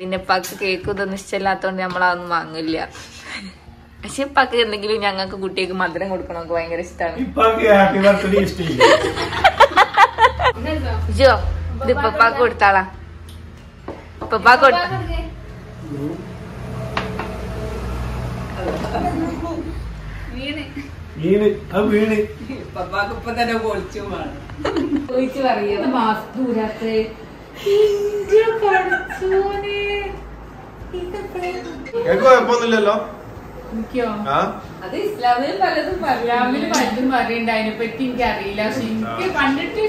പിന്നെ പക്ക് കേക്ക് ഇതൊന്നും ഇഷ്ടമില്ലാത്തോണ്ട് നമ്മളതൊന്നും വാങ്ങില്ല. പക്ഷെ പക്ക് എന്തെങ്കിലും ഞങ്ങൾക്ക് കുട്ടികൾക്ക് മധുരം കൊടുക്കണമൊക്കെ ഭയങ്കര ഇഷ്ടമാണ് ജോ ഇത് ഇപ്പാക്ക് കൊടുത്താളാ. ഇപ്പാക്ക് കൊടുത്ത വീണ് മാസ്ക് വീണ്. കുഴപ്പമൊന്നുമില്ലല്ലോ. ആ? അത് ഇസ്ലാമിൽ പലതും ഇസ്ലാമിൽ പലതും പറയണ്ട അതിനെ പറ്റി എനിക്ക് അറിയില്ല പക്ഷെ എനിക്ക് കണ്ടിട്ട്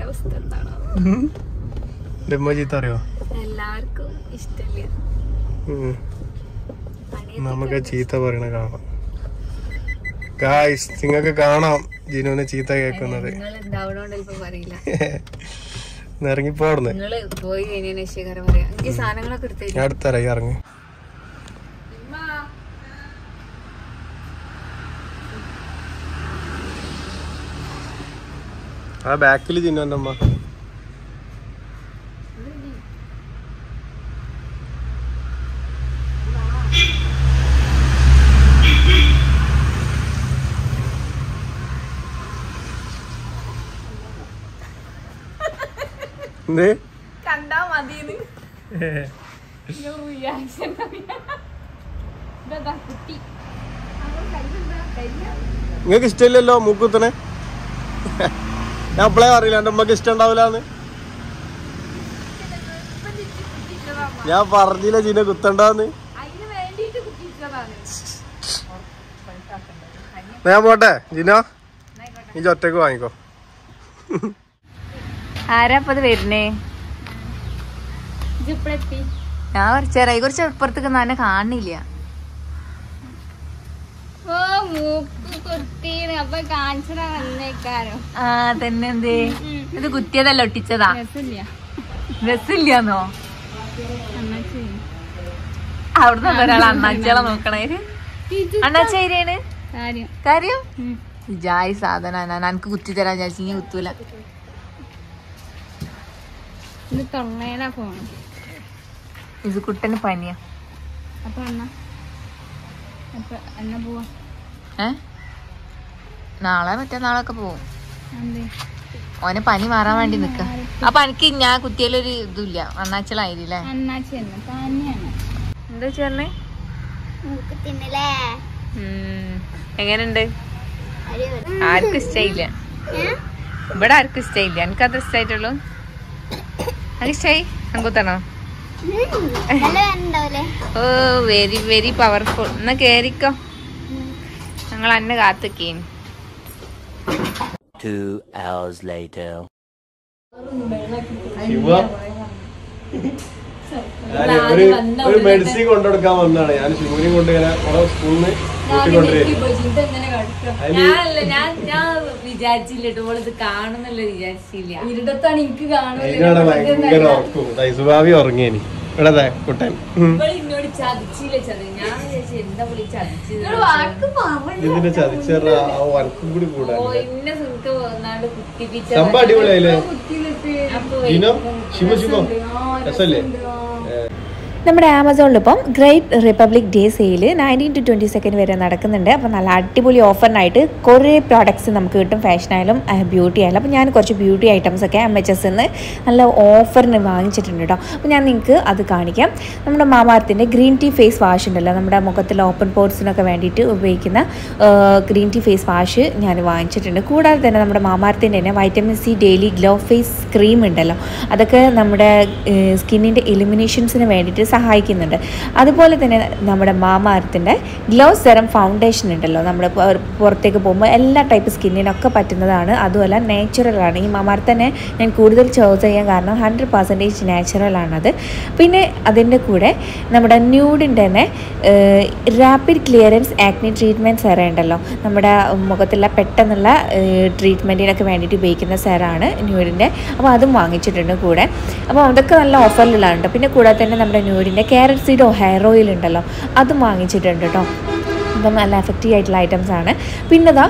അവസ്ഥ എന്താണോ? ചീത്ത അറിയോ എല്ലാവർക്കും ഇഷ്ടമില്ല നമുക്ക് ചീത്ത പറയണ കാണാം. ഗായ്സ് നിങ്ങൾക്ക് കാണാം. ജിനുവിനെ ചീത്ത കേൾക്കുന്നത്. നിങ്ങൾ പോടുന്നു. ഞാൻ അടുത്തരായി ഇറങ്ങി. ആ ബാക്കിൽ ജിന്നുവിന്റെ അമ്മ എന്ത് കണ്ടാ മതി കുട്ടി? നിങ്ങൾക്ക് ഇഷ്ടമില്ലല്ലോ മൂക്കുത്തനെ? ഞാൻ അപ്പളേ അറിയില്ല എന്റെ ഉമ്മക്ക് ഇഷ്ടം ഉണ്ടാവില്ലാന്ന്. ഞാൻ പറഞ്ഞില്ല ജീനെ കുത്തണ്ടാന്ന്. ഞാൻ പോട്ടെ ജിന? നീ ഒറ്റയ്ക്ക് വാങ്ങിക്കോ. ആരാ ഇപ്പൊ വരുന്നേ? ഞാൻ കുറച്ചേരായി കുറച്ച് അപ്പുറത്തേക്ക് തന്നെ കാണില്ല ആ തന്നെ എന്തേ? ഇത് കുത്തിയതല്ല ഒട്ടിച്ചതാ. അണ്ണാച്ചി. അവിടുന്ന് ഒരാൾ അണ്ണാച്ചികളെ നോക്കണേ. അണ്ണാച്ചേരിയാണ് കാര്യം. ജായി സാധന. എനിക്ക് കുത്തി തരാൻ വിചാരിച്ചു കുത്തൂല. ഇത് ഫോൺ ഇത് കുട്ടന് പനിയാ. അപ്പൊ അണ്ണ അപ്പൊ അണ്ണ പോവാ? ഏ? നാളെ മറ്റേ നാളൊക്കെ പോവും. എന്തേ ഓനെ പനി മാറാൻ വേണ്ടി നിക്ക. അപ്പൊ എനിക്ക് ഞാൻ കുത്തിയാലൊരു ഇതില്ല. അണ്ണാച്ചലായില്ലേ അണ്ണാച്ചി തന്നെ പനിയാണ് എന്താ ചേർന്നേ എങ്ങനുണ്ട് ആർക്കും ഇഷ്ടയില്ല. ഇവിടെ ആർക്കും ഇഷ്ടയില്ല. എനിക്കത് ഇഷ്ടമായിട്ടുള്ളൂ ഇഷ്ടമായി അങ്കുത്തണോ ഓ വെരി വെരി പവർഫുൾ എന്നാ കേറിക്കോ. ഞങ്ങൾ അന്നെ കാത്തിക്കേന് Two hours later. ഒരു മെഡിസിൻ കൊണ്ടുകൊടുക്കാൻ വന്നതാണ്. ഞാൻ ശിവനെയും കൊണ്ട് ഇങ്ങനെ ഓരോ സ്കൂളിൽ നിന്ന് ഞാനല്ല ഞാൻ ഞാൻ വിചാരിച്ചില്ല ഓൾ ഇത് കാണുന്നല്ല വിചാരിച്ചില്ല. ഇരുടത്താണ് എനിക്ക് അതിനാണ് ഭയങ്കര ഉറക്കും ദൈസുഭാവി ഉറങ്ങിയേനി. ഇവിടെ ദേ കുട്ടൻ. എന്നോട് ചതിച്ചില്ല ചതി ഞാൻ എന്താ ചതിച്ചത്? ചതിച്ചറ വർക്കും കൂടി കൂടാ വന്നാണ്ട് കുത്തിപ്പിച്ച അടിപൊളിയായില്ലേ? ശിവോ രസല്ലേ നമ്മുടെ ആമസോണിൽ ഇപ്പം Great Republic Day Sale nineteen to twenty second വരെ നടക്കുന്നുണ്ട്. അപ്പോൾ നല്ല അടിപൊളി ഓഫറിനായിട്ട് കുറേ പ്രോഡക്റ്റ്സ് നമുക്ക് കിട്ടും. ഫാഷൻ ആയാലും ബ്യൂട്ടി ആയാലും. അപ്പോൾ ഞാൻ കുറച്ച് ബ്യൂട്ടി ഐറ്റംസ് ഒക്കെ എം എച്ച് എസ് നിന്ന് നല്ല ഓഫറിന് വാങ്ങിച്ചിട്ടുണ്ട് കേട്ടോ അപ്പോൾ ഞാൻ നിങ്ങൾക്ക് അത് കാണിക്കാം. നമ്മുടെ മാമാർത്തിന്റെ ഗ്രീൻ ടീ ഫേസ് വാഷ് ഉണ്ടല്ലോ. നമ്മുടെ മുഖത്തിൽ ഓപ്പൺ പോർട്സിനൊക്കെ വേണ്ടിയിട്ട് ഉപയോഗിക്കുന്ന ഗ്രീൻ ടീ ഫേസ് വാഷ് ഞാൻ വാങ്ങിച്ചിട്ടുണ്ട്. കൂടാതെ തന്നെ നമ്മുടെ മാമാർത്തിന്റെ തന്നെ vitamin C daily glow face cream ഉണ്ടല്ലോ. അതൊക്കെ നമ്മുടെ സ്കിന്നിന്റെ എലിമിനേഷൻസിന് വേണ്ടിയിട്ട് സഹായിക്കുന്നുണ്ട്. അതുപോലെ തന്നെ നമ്മുടെ മാമാർത്തിന്റെ ഗ്ലോ സെറം ഫൗണ്ടേഷൻ ഉണ്ടല്ലോ. നമ്മൾ പുറത്തേക്ക് പോകുമ്പോൾ എല്ലാ ടൈപ്പ് സ്കിന്നിനൊക്കെ പറ്റുന്നതാണ്. അതുമല്ല നാച്ചുറലാണ് ഈ മാമാർത്ത് തന്നെ ഞാൻ കൂടുതൽ ചോസ് ചെയ്യാൻ കാരണം ഹൺഡ്രഡ് പെർസെന്റേജ് നാച്ചുറലാണത് പിന്നെ അതിന്റെ കൂടെ നമ്മുടെ ന്യൂഡിന്റെ തന്നെ റാപ്പിഡ് ക്ലിയറൻസ് ആക്നി ട്രീറ്റ്മെന്റ് സെറ ഉണ്ടല്ലോ. നമ്മുടെ മുഖത്തുള്ള പെട്ടെന്നുള്ള ട്രീറ്റ്മെന്റിനൊക്കെ വേണ്ടിയിട്ട് ഉപയോഗിക്കുന്ന സെറാണ് ന്യൂഡിന്റെ. അപ്പോൾ അതും വാങ്ങിച്ചിട്ടുണ്ട് കൂടെ. അപ്പോൾ അതൊക്കെ നല്ല ഓഫറിലുള്ളതാണ് പിന്നെ കൂടാതെ തന്നെ നമ്മുടെ ന്യൂഡിന്റെ ക്യാരറ്റ് സീഡോ ഹെയർ ഓയിൽ ഉണ്ടല്ലോ അതും വാങ്ങിച്ചിട്ടുണ്ട് കേട്ടോ അപ്പം നല്ല എഫക്റ്റീവ് ആയിട്ടുള്ള ഐറ്റംസ് ആണ്. പിന്നെ ഇതാ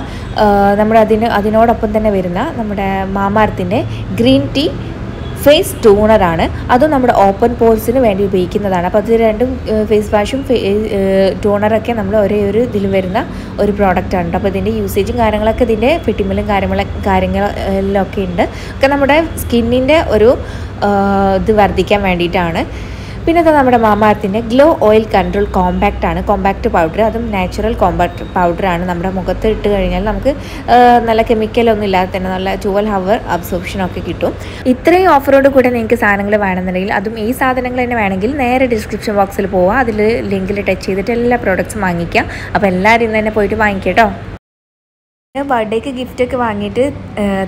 നമ്മുടെ അതിന് അതിനോടൊപ്പം തന്നെ വരുന്ന നമ്മുടെ മാമാർത്തിന്റെ ഗ്രീൻ ടീ ഫേസ് ടൂണറാണ് അതും നമ്മുടെ ഓപ്പൺ പോൾസിന് വേണ്ടി ഉപയോഗിക്കുന്നതാണ്. അപ്പോൾ അത് രണ്ടും ഫേസ് വാഷും ടൂണറൊക്കെ നമ്മൾ ഒരേ ഒരു ഇതിൽ വരുന്ന ഒരു പ്രോഡക്റ്റാണ് അപ്പോൾ ഇതിന്റെ യൂസേജും കാര്യങ്ങളൊക്കെ ഇതിന്റെ ഫിറ്റിമിലും കാര്യങ്ങളും കാര്യങ്ങളിലൊക്കെ ഉണ്ട്. ഒക്കെ നമ്മുടെ സ്കിന്നിന്റെ ഒരു ഇത് വർദ്ധിക്കാൻ വേണ്ടിയിട്ടാണ്. പിന്നെ അത് നമ്മുടെ മാമാർത്തിന്റെ ഗ്ലോ ഓയിൽ കൺട്രോൾ കോമ്പാക്റ്റ് ആണ്. Compact powder. അതും നാച്ചുറൽ പൗഡർ പൗഡറാണ് നമ്മുടെ മുഖത്ത് ഇട്ട് കഴിഞ്ഞാൽ നമുക്ക് നല്ല കെമിക്കലൊന്നും ഇല്ലാതെ തന്നെ നല്ല ട്വൽവ് ഹവർ അബ്സോർപ്ഷനൊക്കെ കിട്ടും. ഇത്രയും ഓഫറോട് കൂടെ നിങ്ങൾക്ക് സാധനങ്ങൾ വേണമെന്നുണ്ടെങ്കിൽ അതും ഈ സാധനങ്ങൾ തന്നെ വേണമെങ്കിൽ നേരെ ഡിസ്ക്രിപ്ഷൻ ബോക്സിൽ പോവുക. അതിൽ ലിങ്കിൽ ടച്ച് ചെയ്തിട്ട് എല്ലാ പ്രോഡക്റ്റ്സും വാങ്ങിക്കാം. അപ്പോൾ എല്ലാവരും ഇന്ന് തന്നെ പോയിട്ട് വാങ്ങിക്കേട്ടോ ബർത്ത്ഡേക്ക് ഗിഫ്റ്റ് ഒക്കെ വാങ്ങിയിട്ട്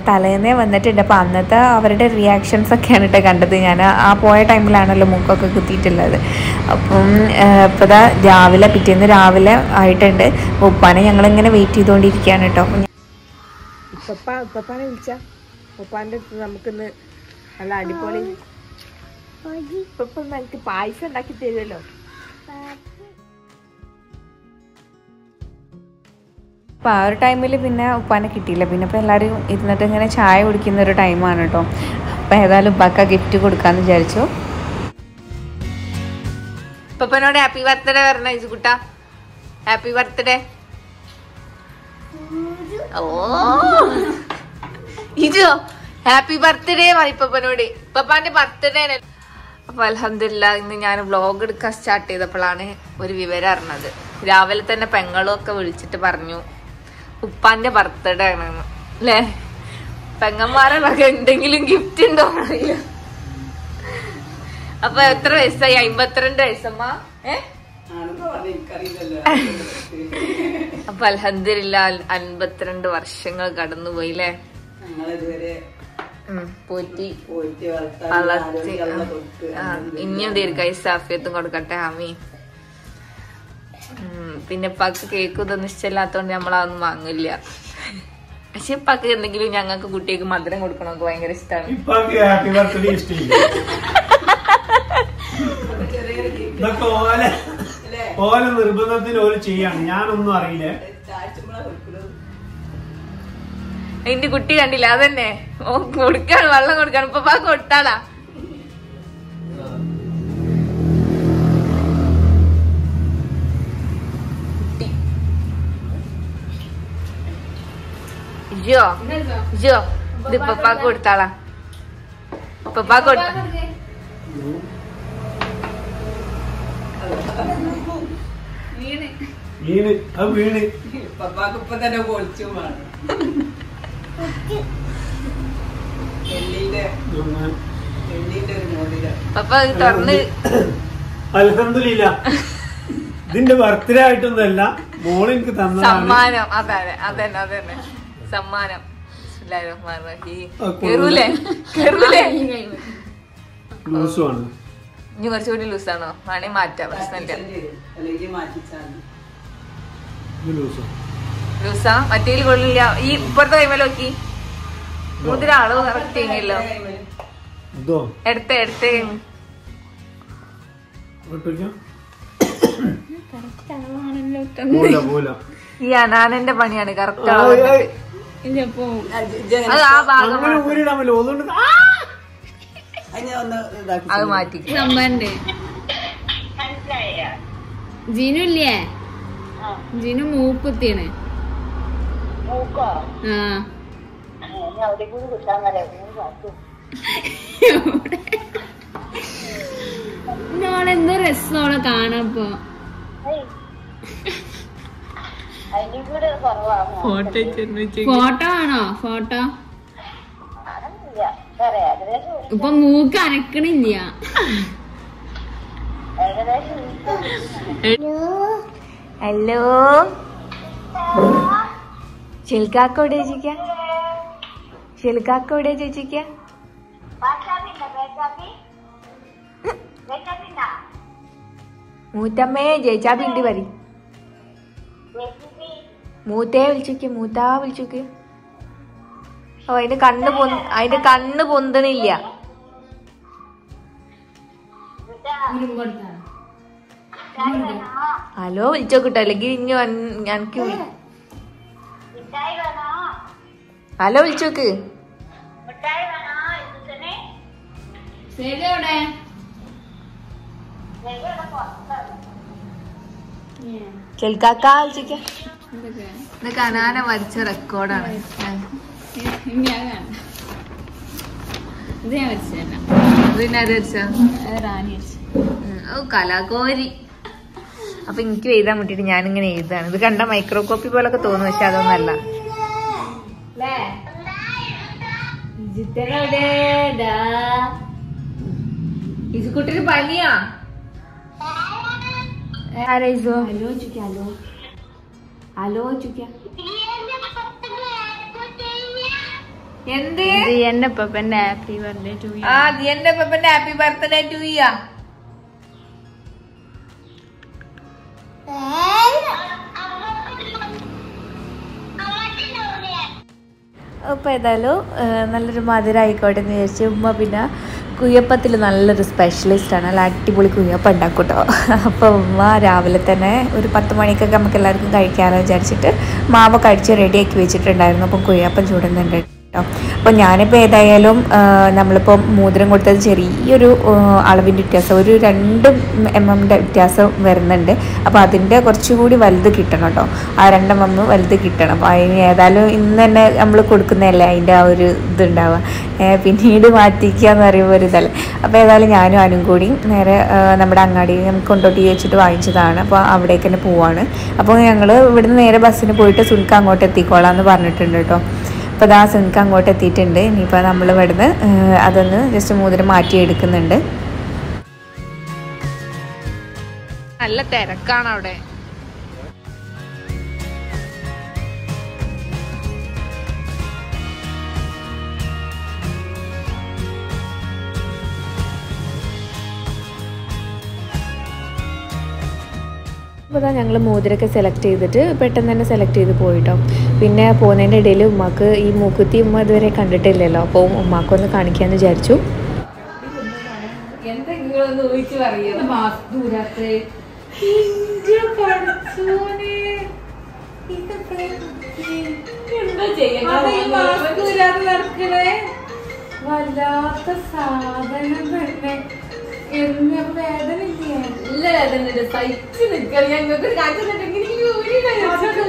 തലേന്നേ വന്നിട്ടുണ്ട്. അപ്പോൾ അന്നത്തെ അവരുടെ റിയാക്ഷൻസ് ഒക്കെയാണ് കേട്ടോ കണ്ടത്. ഞാൻ ആ പോയ ടൈമിലാണല്ലോ മൂക്കൊക്കെ കുത്തിയിട്ടുള്ളത്. അപ്പം ഇപ്പോൾ ഇതാ രാവിലെ പിറ്റേന്ന് രാവിലെ ആയിട്ടുണ്ട്. ഉപ്പാനെ ഞങ്ങളിങ്ങനെ വെയിറ്റ് ചെയ്തുകൊണ്ടിരിക്കുകയാണ് കേട്ടോ. ഉപ്പപ്പ ഉപ്പപ്പാനെ വിളിച്ച. ഉപ്പാന്റെ അടുത്ത് നമുക്കിന്ന് നല്ല അടിപൊളി ഉപ്പപ്പ നമുക്ക് പായസം ഉണ്ടാക്കി തരുമല്ലോ. അപ്പോൾ ആ ഒരു ടൈമിൽ പിന്നെ ഉപ്പാനെ കിട്ടിയില്ല. പിന്നെ ഇപ്പോൾ എല്ലാവരും ഇരുന്നിട്ട് ഇങ്ങനെ ചായ കുടിക്കുന്ന ഒരു ടൈമാണ് കേട്ടോ അപ്പോൾ ഏതായാലും ഉപ്പാക്ക ഗിഫ്റ്റ് കൊടുക്കാമെന്ന് വിചാരിച്ചു. പപ്പനോട് ഹാപ്പി ബർത്ത്ഡേ പറഞ്ഞ ഇസുകുട്ട ഹാപ്പി ബർത്ത്ഡേ ഓ. ഇജോ ഹാപ്പി ബർത്ത്ഡേ ഇപ്പപ്പനോട് ഇപ്പപ്പാന്റെ ബർത്ത്ഡേ അപ്പൊ അലഹമില്ല ഇന്ന് ഞാൻ വ്ളോഗ് എടുക്കാൻ സ്റ്റാർട്ട് ചെയ്തപ്പോഴാണ് ഒരു വിവരം അറിഞ്ഞത്. രാവിലെ തന്നെ പെങ്ങളും ഒക്കെ വിളിച്ചിട്ട് പറഞ്ഞു. ഉപ്പാന്റെ ബർത്ത്ഡേ ആണ് അല്ലേ പെങ്ങന്മാരെ വക എന്തെങ്കിലും ഗിഫ്റ്റ് ഉണ്ടോ അറിയില്ല അപ്പൊ എത്ര വയസ്സായി? അമ്പത്തിരണ്ട് വയസ്സമ്മ? അപ്പൊ അലഹദില്ല അൻപത്തിരണ്ട് വർഷങ്ങൾ കടന്നുപോയില്ലേ? അല്ലേ പോറ്റി. വളർത്തി. ആ, ഇനിയും ദീർഘായുസാഫിയത്തും കൊടുക്കട്ടെ ആമി ഉം, പിന്നെ ഇപ്പാക്ക് കേക്ക് ഇതൊന്നും ഇഷ്ടമില്ലാത്തതുകൊണ്ട് നമ്മളതൊന്നും വാങ്ങില്ല. പക്ഷെ ഇപ്പാക്ക് എന്തെങ്കിലും ഞങ്ങൾക്ക് കുട്ടിക്ക് മധുരം കൊടുക്കണമൊക്കെ ഭയങ്കര ഇഷ്ടമാണ് ഓല ചെയ്യാണ്. ഞാനൊന്നും അറിയില്ല. എന്റെ കുട്ടി കണ്ടില്ല അതന്നെ. ഓ കൊടുക്കാണ് വെള്ളം കൊടുക്കാണ് ഇപ്പൊ കൊടുത്താളാ? ഇയ്യോ Yo. De papá cortala. Papá corta. വീണ്. അത് വീണ്. പപ്പാക്കിപ്പൊ തന്നെ പൊളിച്ചു അലഹമില്ല ഇതിന്റെ ബർത്ത്ഡേ ആയിട്ടൊന്നല്ല മോൾ എനിക്ക് തന്നതാണ്. സമ്മാനം. അതെ അതന്നെ അതന്നെ. സമ്മാനം. ഇനി കുറച്ചുകൂടി ലൂസാണോ? വേണേ മാറ്റാം പ്രശ്നമില്ല. ലൂസാ. മറ്റേ കൊള്ളില്ല. ഈ ഇപ്പുറത്തെ കൈമേൽ നോക്കി. മുതിര അളവ് കറക്റ്റ് ചെയ്യുന്നല്ലോ ഇതോ? എടുത്ത എടുത്ത. ഒട്ടിക്കാം പോല പോല ഈ അനാനന്റെ പണിയാണ് കറക്റ്റ്. അത് മാറ്റി. സംഭവണ്ട് ജിനു ഇല്ലേ? ജിനു മൂക്കുത്തിയാണ് ആ. നോളെന്തോ രസോളെ കാണപ്പോ ഫോട്ടോ ആണോ? ഫോട്ടോ? ഇപ്പൊ മൂക്ക് അനക്കണില്ല. ഹലോ. ഷെൽക്കാക്കോടെ ചേച്ചിക്ക? ഷെൽക്കാക്കോടെ ചേച്ചിക്ക? മൂത്തമ്മേ ജയിച്ചാബിണ്ട് പറി മൂത്തയെ വിളിച്ചോക്ക് മൂത്താ വിളിച്ചോക്ക്. ഓ അതിന്റെ കണ്ണ് പൊന്ത അതിന്റെ കണ്ണ് പൊന്തണില്ല. ഹലോ വിളിച്ചോക്കിട്ടോ അല്ലെങ്കിൽ ഇനി എനിക്ക് ഹലോ വിളിച്ചോക്ക്. കേൾക്കാക്ക വിളിച്ചോക്ക. ഇത് കനാന വരച്ച റെക്കോർഡാണ്. ഞാൻ കാണാം ഇത് ഞാൻ വെച്ചതല്ല പിന്നെ അത് വരച്ചാ. റാണി ഓ കലാകോരി. അപ്പൊ എനിക്ക് എഴുതാൻ വേണ്ടിട്ട് ഞാനിങ്ങനെ എഴുതാണ്. ഇത് കണ്ട മൈക്രോ കോപ്പി പോലൊക്കെ തോന്നും പക്ഷെ അതൊന്നല്ല. ഇസുകുട്ടിന് പനിയാ? ആരായിസോ ആലോചിക്ക ഹലോ. ആലോചിക്ക എന്ത്? എന്റെ പപ്പന്റെ ഹാപ്പി ബർത്ത്ഡേ ടു ആ പപ്പന്റെ ഹാപ്പി ബർത്ത്ഡേ ടു ഇയാ അപ്പോൾ ഏതായാലും നല്ലൊരു മധുരം ആയിക്കോട്ടെ എന്ന് ചോദിച്ചു ഉമ്മ പിന്നെ കുയ്യപ്പത്തിൽ നല്ലൊരു സ്പെഷ്യലിസ്റ്റാണ് നല്ല അടിപൊളി കുയ്യപ്പം ഉണ്ടാക്കും കേട്ടോ. അപ്പോൾ ഉമ്മ രാവിലെ തന്നെ ഒരു പത്ത് മണിക്കൊക്കെ നമുക്ക് എല്ലാവർക്കും കഴിക്കാമെന്ന് വിചാരിച്ചിട്ട് മാവൊക്കെ അടിച്ച് റെഡിയാക്കി വെച്ചിട്ടുണ്ടായിരുന്നു. അപ്പം കുയ്യപ്പം ചൂടുന്നുണ്ട്. കേട്ടോ അപ്പോൾ ഞാനിപ്പോൾ ഏതായാലും നമ്മളിപ്പോൾ മോതിരം കൊടുത്തത് ചെറിയൊരു അളവിന്റെ വ്യത്യാസം ഒരു രണ്ട് എം എമ്മിന്റെ വ്യത്യാസം വരുന്നുണ്ട്. അപ്പോൾ അതിന്റെ കുറച്ചുകൂടി വലുത് കിട്ടണം കേട്ടോ. ആ രണ്ട് എം എം വലുത് കിട്ടണം. അപ്പോൾ അതിന് ഏതായാലും ഇന്ന് തന്നെ നമ്മൾ കൊടുക്കുന്നതല്ലേ അതിന്റെ ആ ഒരു ഇതുണ്ടാവുക. പിന്നീട് മാറ്റിക്കുക എന്ന് പറയുമ്പോൾ ഒരു ഇതല്ലേ. അപ്പോൾ ഏതായാലും ഞാനും അനും കൂടി നേരെ നമ്മുടെ അങ്ങാടി നമുക്ക് കൊണ്ടോട്ടി വെച്ചിട്ട് വാങ്ങിച്ചതാണ്. അപ്പോൾ അവിടേക്ക് തന്നെ പോവാണ്. അപ്പോൾ ഞങ്ങൾ ഇവിടുന്ന് നേരെ ബസ്സിന് പോയിട്ട് സുൽക്ക അങ്ങോട്ട് എത്തിക്കോളാം എന്ന് പറഞ്ഞിട്ടുണ്ട് കേട്ടോ. അപ്പോൾ ദാ സുൽക്ക അങ്ങോട്ട് എത്തിയിട്ടുണ്ട്. ഇനിയിപ്പോൾ നമ്മൾ ഇവിടുന്ന് അതൊന്ന് ജസ്റ്റ് മോതിരം മാറ്റി എടുക്കുന്നുണ്ട് നല്ല തിരക്കാണ് അവിടെ. അപ്പോൾ അതാ ഞങ്ങൾ മോതിരൊക്കെ സെലക്ട് ചെയ്തിട്ട് പെട്ടെന്ന് തന്നെ സെലക്ട് ചെയ്ത് പോയിട്ടോ. പിന്നെ പോകുന്നതിന്റെ ഇടയിൽ ഉമ്മാക്ക് ഈ മൂക്കുത്തി ഉമ്മ ഇതുവരെ കണ്ടിട്ടില്ലല്ലോ. അപ്പോൾ ഉമ്മാക്കൊന്ന് കാണിക്കാമെന്ന് വിചാരിച്ചു. വല്ലാത്ത സാധനം തന്നെ.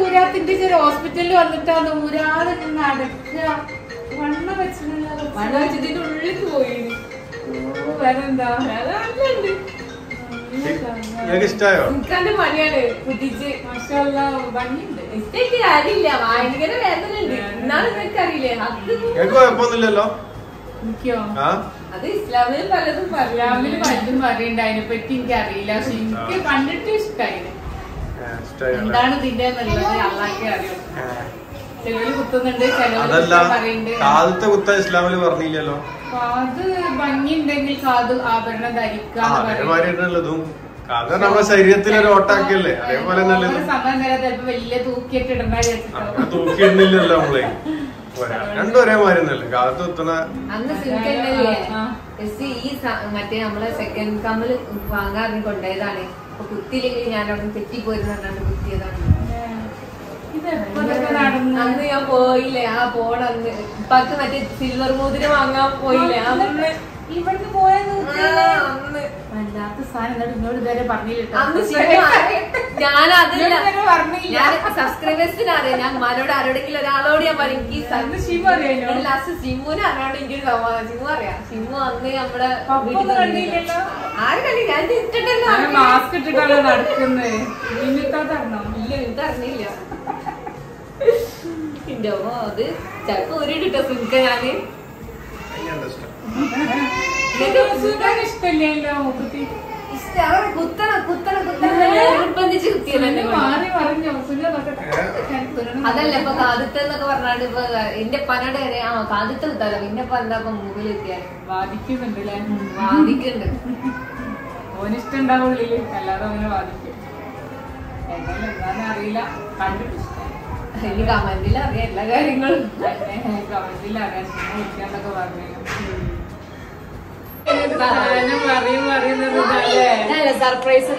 ഊരാത്തിന്റെ ചെറിയ ഹോസ്പിറ്റലിൽ വന്നിട്ടാണ് ഊരാതെ നടക്കുക. വണ്ണം വെച്ചിട്ടുണ്ടല്ലോ മഴ വെച്ചതിന്റെ ഉള്ളിൽ പോയി. വേറെന്താ? പണിയാണ്. കുതിച്ച് ഭംഗിയുണ്ട് കാര്യമില്ല. ഭയങ്കര വേദനയുണ്ട്. എന്നാലും നിനക്കറിയില്ലേ അത് കുഴപ്പമൊന്നുമില്ലല്ലോ? എനിക്കോ? ആ? അത് ഇസ്ലാമിൽ പലതും രാവിലെ പലതും പറയണ്ട. അതിനെ പറ്റി എനിക്ക് അറിയില്ല പക്ഷെ എനിക്ക് കണ്ടിട്ട് ഇഷ്ടായോ. എന്താണ് ഇതിന്റെ എന്നുള്ളത് അള്ളാക്കെ അറിയാം? കുത്തുന്നുണ്ട് പറയുന്നുണ്ട് കാലത്തെ കുത്ത ഇസ്ലാമിൽ പറഞ്ഞില്ലല്ലോ. അപ്പൊ അത് ഭംഗിയുണ്ടെങ്കിൽ കാത് ആഭരണം പറയും. തന്നെയുള്ളതും നമ്മുടെ ശരീരത്തിൽ ഒരു ഓട്ടാക്കിയല്ലേ അതേപോലെ തന്നെ ഒരു സമയം ഒരേ മാതിരി ഒന്നല്ലേ രണ്ടും കാലത്ത് കുത്തണ അന്ന് സിൽക്കല്ലേ എസ് ഈ മറ്റേ നമ്മളെ സെക്കൻഡ് കമ്മൽ വാങ്ങാൻ കൊണ്ടുപോയതാണ്. അപ്പൊ കുത്തിയില്ലെങ്കിൽ ഞാൻ അവിടെ തെറ്റിപ്പോയിരുന്നാണ്ട് കുത്തിയതാണ്. അന്ന് ഞാൻ പോയില്ലേ? ആ പോണ അന്ന്. ഇപ്പക്ക് മറ്റേ സിൽവർ മോതിരം വാങ്ങാൻ പോയില്ലേ? അന്ന്. ഇവിടുന്ന് പോയത് അന്ന്. വല്ലാത്ത സാധനം. എന്നിട്ട് എന്നോട് ഇതുവരെ പറഞ്ഞില്ല ഞാൻ അതില്ല പറഞ്ഞില്ല. ഞാൻ സബ്സ്ക്രൈബേഴ്സിന് അറിയാം. ഞാൻ മനോട് ആരോടെങ്കിലും ഒരാളോട് ഞാൻ പറയും എനിക്ക് അന്ന് ശിവ അറിയാലോ? ലാസ്റ്റ് സിമ്മുനെ അറിയാണ്ട് എനിക്കൊരു സമാധാനം അറിയാം. സിമ്മു അന്ന് നമ്മുടെ പപ്പ വീട്ടിൽ ഒന്നും കണ്ടില്ലല്ലോ? ആരും കണ്ടി ഞാൻ ഇട്ടിട്ടല്ലോ മാസ്ക് ഇട്ടിട്ടാണ് നടക്കുന്നത് ഇന്നത്താണോ ഇല്ല എനിക്ക് അറിഞ്ഞില്ല എന്റെ അത് ചിലപ്പോ ഒരു ഇട്ടോ സിംക്ക ഞാൻ? ഇഷ്ടമില്ലല്ലോ മുപ്പത്തി അതല്ല ഇപ്പൊ കാതിത്ത് എന്നൊക്കെ പറഞ്ഞാണ്ട് ഇപ്പൊ എന്റെ പനയുടെ വരെ ആ കാതിത്ത് കുത്താലോ. പിന്നെ എന്താ മൂവിൽ എത്തിയാൽ ബാധിക്കുന്നുണ്ട് ഓനിഷ്ടം അല്ലാതെ അവനെ ബാധിക്കും അറിയില്ല. കണ്ടിട്ട് എനിക്ക് കമന്റിൽ അറിയാം എല്ലാ കാര്യങ്ങളും. കമന്റിൽ അറിയാം. വിളിക്കാന്നൊക്കെ പറഞ്ഞു സർപ്രൈസ്